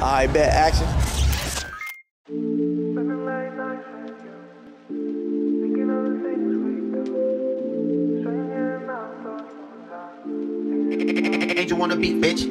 I bet action. Angel wanna beat, bitch.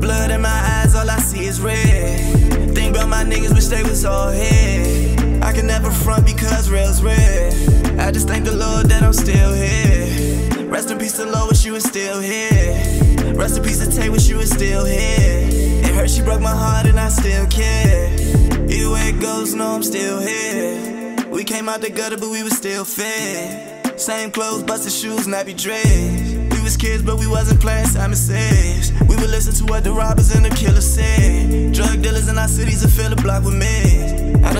Blood in my eyes, all I see is red. Think about my niggas, wish they was all here. I can never front because real's red. I just thank the Lord that I'm still here. Rest in peace to Lord, wish you was still here. Rest in peace to Tay, wish you was still here. It hurt, she broke my heart, and I still care. Either way it goes, no, I'm still here. We came out the gutter, but we were still fed. Same clothes, busted shoes, nappy. We was kids, but we wasn't playing Simon Says. We would listen to what the robbers and the killers said. Drug dealers in our cities and fill the block with men.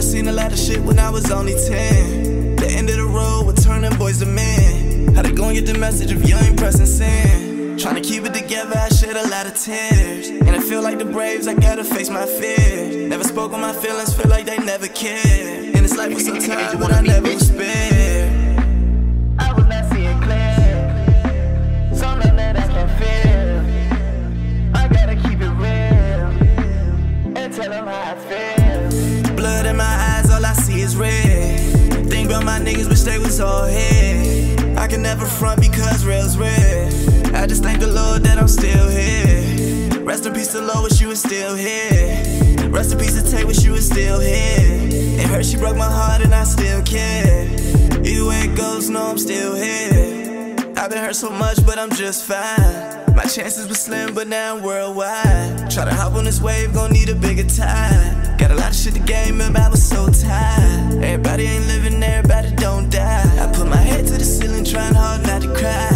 I seen a lot of shit when I was only 10. The end of the road, we're turning boys to men. How they gon' get the message if you ain't pressing send? Trying to keep it together, I shed a lot of tears. And I feel like the Braves, I gotta face my fear. Never spoke on my feelings, feel like they never cared. And this life was so tired, but I never was Blood in my eyes, all I see is red. Think about my niggas, wish they was all here. I can never front because real's red. I just thank the Lord that I'm still here. Rest in peace to Lord, wish you was still here. Rest in peace to Tay, wish you was still here. It hurt, she broke my heart, and I still care. Been hurt so much, but I'm just fine. My chances were slim, but now I'm worldwide. Try to hop on this wave, gon' need a bigger tide. Got a lot of shit to gain, remember I was so tired. Everybody ain't living, everybody don't die. I put my head to the ceiling, trying hard not to cry.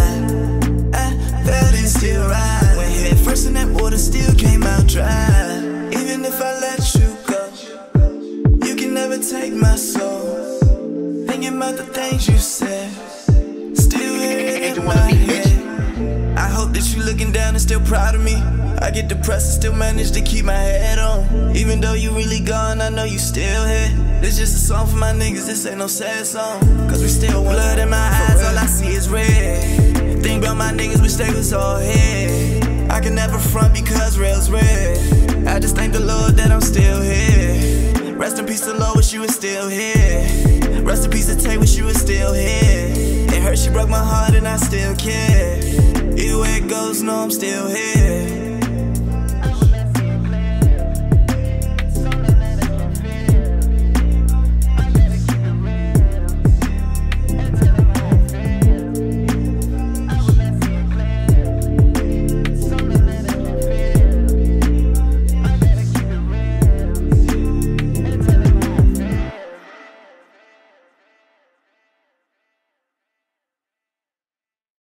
I felt it still right. Went head first in that water, still came out dry. Even if I let you go, you can never take my soul. Thinking about the things you said, still proud of me. I get depressed and still manage to keep my head on. Even though you really gone, I know you still here. This just a song for my niggas, this ain't no sad song. Cause we still blood in my eyes, all I see is red. Think about my niggas, wish they was all here. I can never front because real's red. I just thank the Lord that I'm still here. Rest in peace to Lord, wish you was still here. Rest in peace to Tay, wish you was still here. It hurt, she broke my heart, and I still care. Way it goes, no, I'm still here.